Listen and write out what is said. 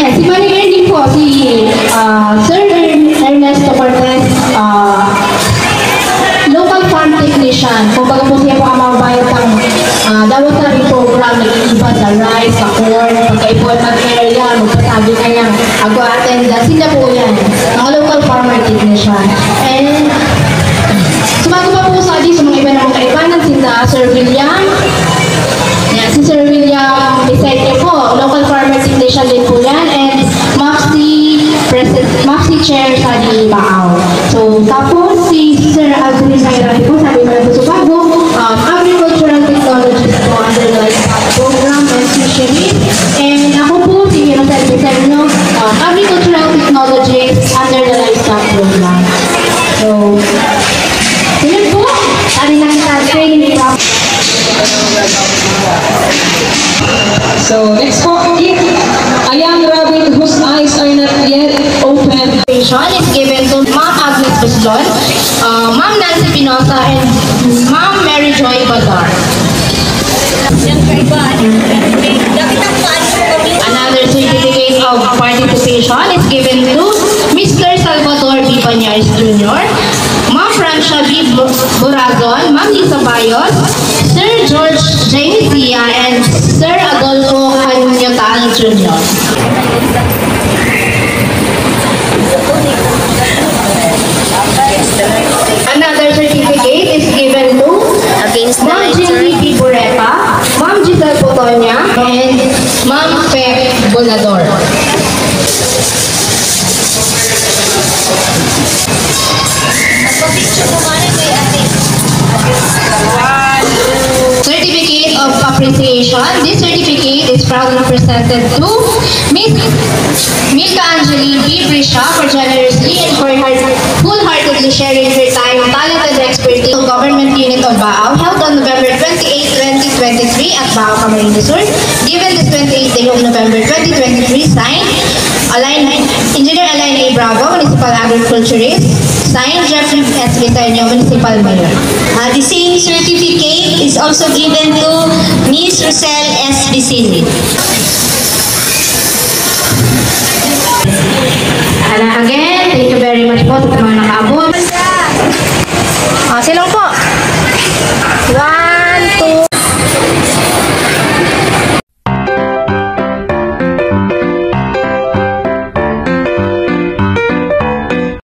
Yan, si Marie din po, si ah, Sir Ernesto Cortez, ah, local farm technician. Kung baga po siya po ang mababayad ng uh, rin program, nag-iiba sa rice, sa corn, pagkaipon, mag-area, magpasabi na niyang agwa-attendance. Sila po yan, mga local farmer technician. Maxi, President, Maxi Chair sa di. So, tapos si Sir Alvin Sairati po, sabi mo na po sa bago, um, agricultural technologies po under the program and fisheries. And ako po, si Rosel Vicente, um, agricultural technologies under the LifePath program. So, yun po, tari na kita training program. So, next po, Presentation is given to Ma'am Agnes Buslon, uh, Ma'am Nancy Pinosa, and Ma'am Mary Joy Bazar. Another certificate of participation is given to Mr. Salvador B. Jr., Ma'am Francia B. Bu- Burazon, Ma'am Lisa Bayos, Sir George James Dia, and Sir Adolfo Canyotal Jr. Potonia, and Ma'am Pep Bonador. Certificate of Appreciation. This certificate is proudly presented to Miss Milka Angeli B. Brisha for generously and for her full-heartedly sharing her time, talent, and expertise to Government Unit of Baao held on November 28, 2023 at Baao, Camarines Sur. Given this 28th day of November 2023, signed Alain, Engineer Alain A. Bravo, Municipal Agriculturist, signed Jeffrey S. Viterno, Municipal Mayor. Uh, the same certificate is also given to Miss Rosel S. Vicini. And again, thank you very much po sa mga nakaabot. Ah, silang po.